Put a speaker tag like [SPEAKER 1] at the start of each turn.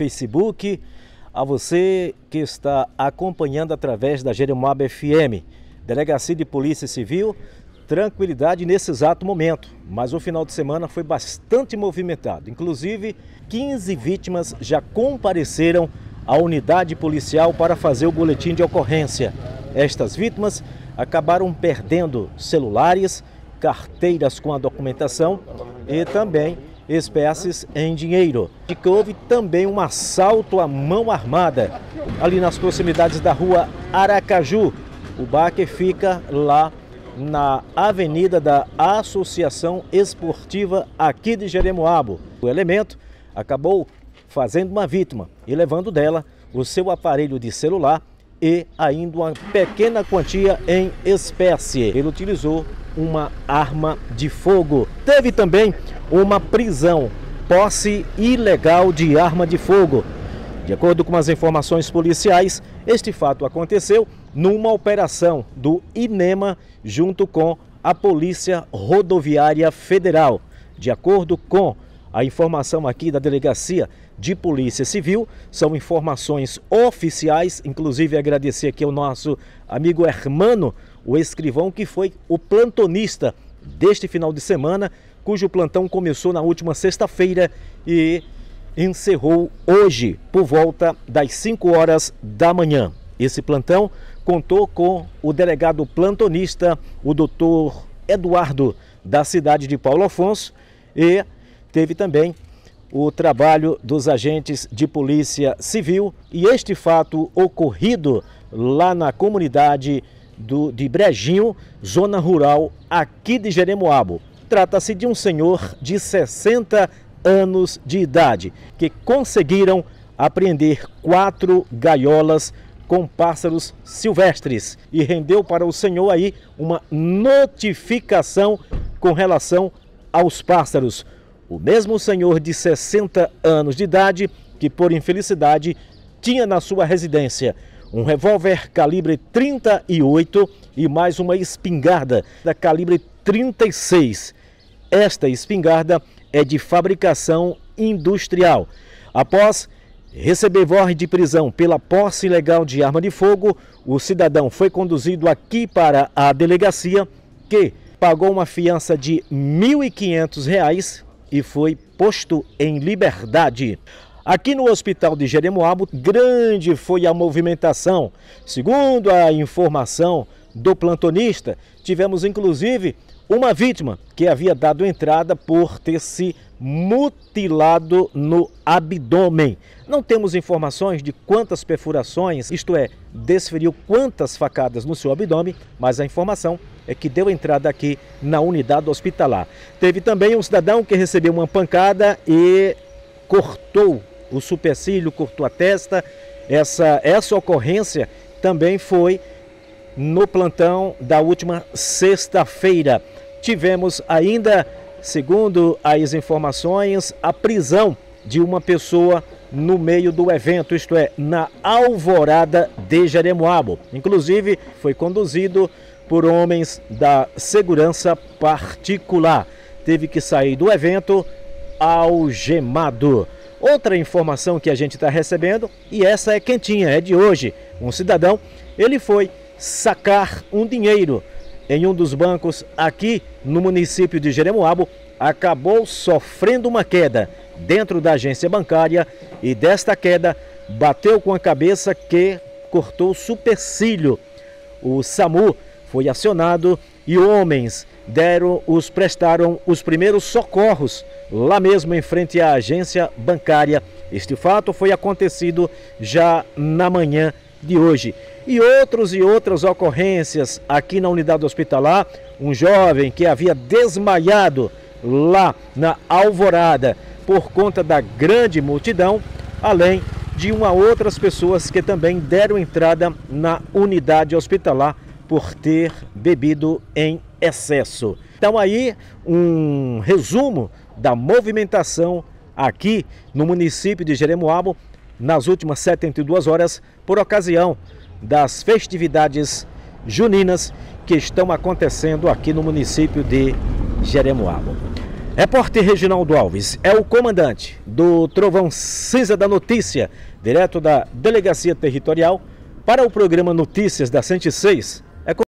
[SPEAKER 1] Facebook, a você que está acompanhando através da Jeremoab FM, Delegacia de Polícia Civil, tranquilidade nesse exato momento, mas o final de semana foi bastante movimentado. Inclusive, 15 vítimas já compareceram à unidade policial para fazer o boletim de ocorrência. Estas vítimas acabaram perdendo celulares, carteiras com a documentação e também espécies em dinheiro. E que houve também um assalto à mão armada ali nas proximidades da rua Aracaju. O baque fica lá na avenida da Associação Esportiva aqui de Jeremoabo. O elemento acabou fazendo uma vítima e levando dela o seu aparelho de celular e ainda uma pequena quantia em espécie. Ele utilizou uma arma de fogo. Teve também uma prisão, posse ilegal de arma de fogo. De acordo com as informações policiais, este fato aconteceu numa operação do INEMA junto com a Polícia Rodoviária Federal. De acordo com a informação aqui da Delegacia de Polícia Civil, são informações oficiais, inclusive agradecer aqui ao nosso amigo Hermano, o escrivão que foi o plantonista deste final de semana, cujo plantão começou na última sexta-feira e encerrou hoje por volta das 5 horas da manhã. Esse plantão contou com o delegado plantonista, o doutor Eduardo, da cidade de Paulo Afonso, e teve também o trabalho dos agentes de polícia civil e este fato ocorrido lá na comunidade do, de Brejinho, zona rural aqui de Jeremoabo. Trata-se de um senhor de 60 anos de idade que conseguiram apreender quatro gaiolas com pássaros silvestres e rendeu para o senhor aí uma notificação com relação aos pássaros. O mesmo senhor de 60 anos de idade que, por infelicidade, tinha na sua residência um revólver calibre 38 e mais uma espingarda da calibre 36. Esta espingarda é de fabricação industrial. Após Receber voz de prisão pela posse ilegal de arma de fogo, o cidadão foi conduzido aqui para a delegacia, que pagou uma fiança de R$ 1.500 e foi posto em liberdade. Aqui no hospital de Jeremoabo, grande foi a movimentação. Segundo a informação do plantonista, tivemos inclusive uma vítima que havia dado entrada por ter se mutilado no abdômen. Não temos informações de quantas perfurações, isto é, desferiu quantas facadas no seu abdômen, mas a informação é que deu entrada aqui na unidade hospitalar. Teve também um cidadão que recebeu uma pancada e cortou o supercílio, cortou a testa. Essa, essa ocorrência também foi no plantão da última sexta-feira. Tivemos ainda, segundo as informações, a prisão de uma pessoa no meio do evento, isto é, na Alvorada de Jeremoabo. Inclusive, foi conduzido por homens da segurança particular. Teve que sair do evento algemado. Outra informação que a gente está recebendo, e essa é quentinha, é de hoje. Um cidadão, ele foi sacar um dinheiro em um dos bancos aqui no município de Jeremoabo, acabou sofrendo uma queda dentro da agência bancária e desta queda bateu com a cabeça que cortou o supercílio. O SAMU foi acionado e homens deram os prestaram os primeiros socorros lá mesmo em frente à agência bancária. Este fato foi acontecido já na manhã de hoje. E outros e outras ocorrências aqui na unidade hospitalar. Um jovem que havia desmaiado lá na Alvorada por conta da grande multidão, além de uma outras pessoas que também deram entrada na unidade hospitalar por ter bebido em excesso. Então aí um resumo da movimentação aqui no município de Jeremoabo nas últimas 72 horas por ocasião das festividades juninas que estão acontecendo aqui no município de Jeremoabo. Repórter Reginaldo Alves é o comandante do Trovão Cinza da Notícia, direto da Delegacia Territorial, para o programa Notícias da 106